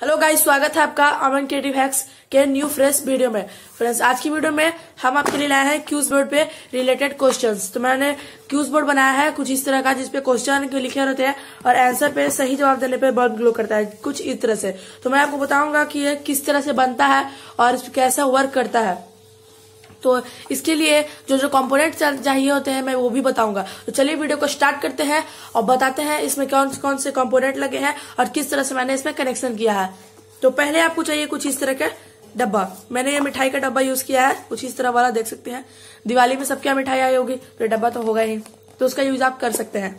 Hello guys, स्वागत है आपका अमन क्रिएटिव हैक्स के न्यू फ्रेश वीडियो में। फ्रेंड्स, आज की वीडियो में हम आपके लिए लाए हैं क्यूज बोर्ड पे रिलेटेड क्वेश्चंस तो मैंने क्यूज बोर्ड बनाया है, कुछ इस तरह का जिसपे क्वेश्चन लिखे होते हैं और आंसर पे सही जवाब देने पे बल्ब ग्लो करता है, कुछ इस तरह से। तो मैं आपको बताऊँगा कि ये किस तरह से बनता है और कैसा वर्क करता है। तो इसके लिए जो जो कंपोनेंट चाहिए होते हैं, मैं वो भी बताऊँगा। तो चलिए वीडियो को स्टार्ट करते हैं और बताते हैं इसमें कौन कौन से कंपोनेंट लगे हैं और किस तरह से मैंने इसमें कनेक्शन किया है। तो पहले आपको चाहिए कुछ इस तरह का डब्बा। मैंने ये मिठाई का डब्बा यूज़ किया है, कुछ इस तरह वाला देख सकते हैं। दिवाली में सबके मिठाई आई होगी तो डब्बा तो होगा ही। तो उसका यूज़ आप कर सकते हैं।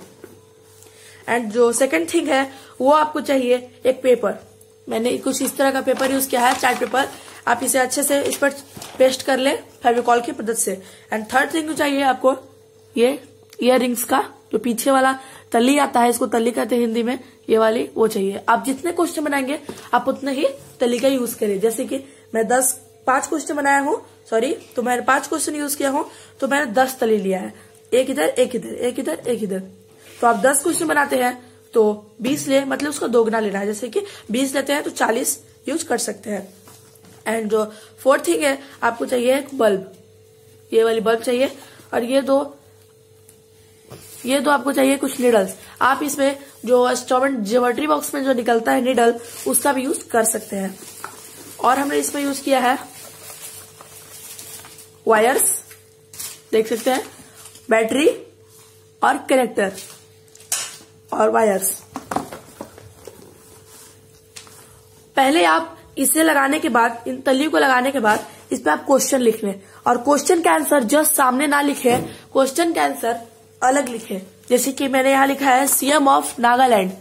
एंड जो सेकंड थिंग है, वो आपको चाहिए एक पेपर मैंने कुछ इस तरह का पेपर यूज़ किया है चार्ट पेपर आप इसे अच्छे से इस पर पेस्ट कर ले फेविकॉल की मदद से। एंड थर्ड थिंग चाहिए आपको, ये इयर का, जो पीछे वाला तली आता है, इसको तली कहते हैं हिंदी में, ये वाली वो चाहिए। आप जितने क्वेश्चन बनाएँगे, आप उतने ही तली का यूज़ करिए। जैसे कि मैं दस, पाँच क्वेश्चन बनाया हूँ सॉरी तो मैंने पाँच क्वेश्चन यूज़ किया हूँ तो मैंने दस तली लिया है। एक इधर एक इधर एक इधर एक इधर। तो आप दस क्वेश्चन बनाते हैं तो बीस ले मतलब उसका दोगुना लेना है। जैसे कि बीस लेते हैं तो चालीस यूज़ कर सकते हैं। एंड जो फोर्थ थिंग है, आपको चाहिए एक बल्ब ये वाली बल्ब चाहिए। और ये दो ये दो आपको चाहिए कुछ निडल्स आप इसमें जो स्टोमेंट ज्योमेट्री बॉक्स में जो निकलता है निडल उसका भी यूज़ कर सकते हैं। और हमने इसमें यूज़ किया है वायर्स देख सकते हैं बैटरी और कनेक्टर और वायर्स पहले आप इसे लगाने के बाद, इन तलियों को लगाने के बाद, इस पर आप क्वेश्चन लिख लें। और क्वेश्चन का आंसर जस्ट सामने ना लिखे क्वेश्चन का आंसर अलग लिखे। जैसे कि मैंने यहाँ लिखा है सीएम ऑफ़ नागालैंड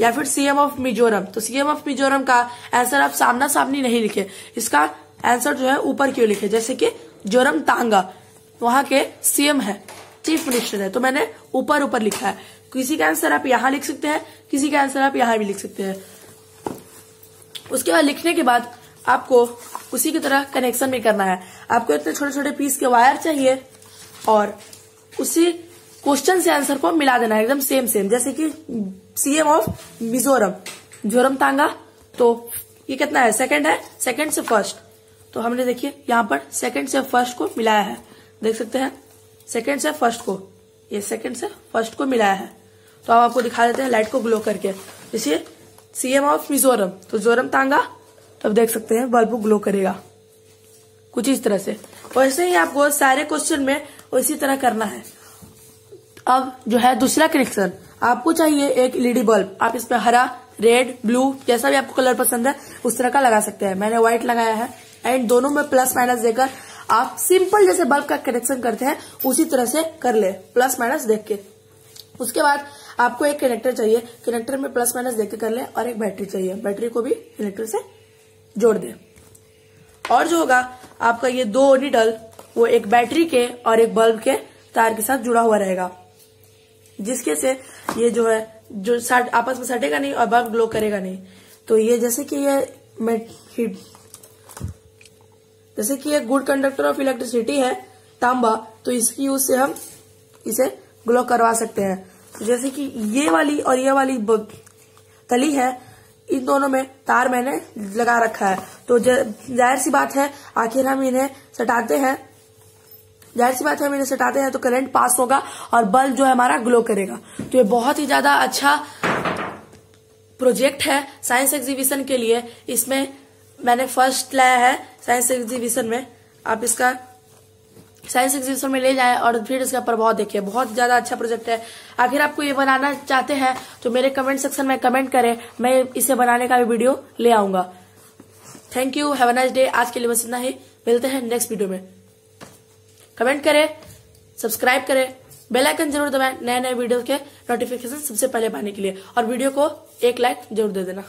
या फिर सीएम ऑफ़ मिजोरम तो सीएम ऑफ़ मिजोरम का आंसर आप सामना सामनी नहीं लिखे। इसका आंसर जो है, ऊपर क्यों लिखे? जैसे कि जोरम तांगा वहाँ के सीएम है चीफ मिनिस्टर है। तो मैंने ऊपर ऊपर लिखा है। किसी का आंसर आप यहाँ लिख सकते हैं, किसी का आंसर आप यहाँ भी लिख सकते हैं। उसके बाद लिखने के बाद आपको उसी की तरह कनेक्शन भी करना है। आपको इतने छोटे छोटे पीस के वायर चाहिए और उसी क्वेश्चन से आंसर को मिला देना है, एकदम सेम सेम जैसे कि सीएम ऑफ़ मिजोरम। जोरम तांगा तो ये कितना है? सेकंड है? सेकंड से फ़र्स्ट तो हमने देखिए, यहाँ पर सेकंड से फ़र्स्ट को मिलाया है। देख सकते हैं? सेकंड से फ़र्स्ट को। ये सेकंड से फ़र्स्ट को मिलाया है। तो अब आपको दिखा देते हैं लाइट को ग्लो करके। जैसे सीएम ऑफ़ मिजोरम तो जोरम तांगा तो देख सकते हैं बल्ब ग्लो करेगा। कुछ इस तरह से। वैसे ही आपको सारे क्वेश्चन में उसी तरह करना है। अब जो है दूसरा कनेक्शन आपको चाहिए एक एलईडी बल्ब आप इसमें हरा रेड ब्लू जैसा भी आपको कलर पसंद है, उस तरह का लगा सकते हैं। मैंने व्हाइट लगाया है। एंड दोनों में प्लस माइनस देकर आप सिंपल जैसे बल्ब का कनेक्शन करते हैं, उसी तरह से कर ले। प्लस माइनस देख के। उसके बाद आपको एक कनेक्टर चाहिए। कनेक्टर में प्लस माइनस देखकर कर ले और एक बैटरी चाहिए। बैटरी को भी कनेक्टर से जोड़ दे। और जो होगा, आपका ये दो निडल वो एक बैटरी के और एक बल्ब के तार के साथ जुड़ा हुआ रहेगा। जिसके से ये जो है, जो आपस में सटेगा नहीं और बल्ब ग्लो करेगा नहीं। तो ये जैसे कि ये जैसे कि ये गुड कंडक्टर ऑफ़ इलेक्ट्रिसिटी है तांबा तो इसकी यूज़ से हम इसे ग्लो करवा सकते हैं। तो जैसे कि ये वाली और ये वाली तली है, इन दोनों में तार मैंने लगा रखा है। तो ज़ाहिर सी बात है, आखिर हम इन्हें सटाते हैं। ज़ाहिर सी बात है, हम इन्हें सटाते हैं तो करंट पास होगा और बल्ब जो है हमारा ग्लो करेगा। तो ये बहुत ही ज़्यादा अच्छा प्रोजेक्ट है साइंस एग्जीबिशन के लिए। इसमें मैंने फ़र्स्ट लाया है साइंस एग्जीबिशन में। आप इसका साइंस एग्जीबिशन में ले जाएँ और फिर इसका प्रभाव देखिए। बहुत ज़्यादा अच्छा प्रोजेक्ट है। आखिर आपको ये बनाना चाहते हैं तो मेरे कमेंट सेक्शन में कमेंट करें। मैं इसे बनाने का भी वीडियो ले आऊँगा। Thank you have nice day आज के लिए बस इतना ही। मिलते हैं नेक्स्ट वीडियो में। कमेंट करें सब्सक्राइब करें। बेल आइकन ज़रूर दबाएँ नए नए वीडियो के नोटिफिकेशन सबसे पहले पाने के लिए। और वीडियो को एक लाइक ज़रूर दे देना।